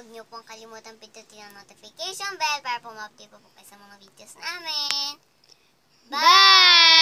huwag nyo pong kalimutan pindutin ang notification bell para po ma-update po, po kayo sa mga videos namin. Bye! Bye!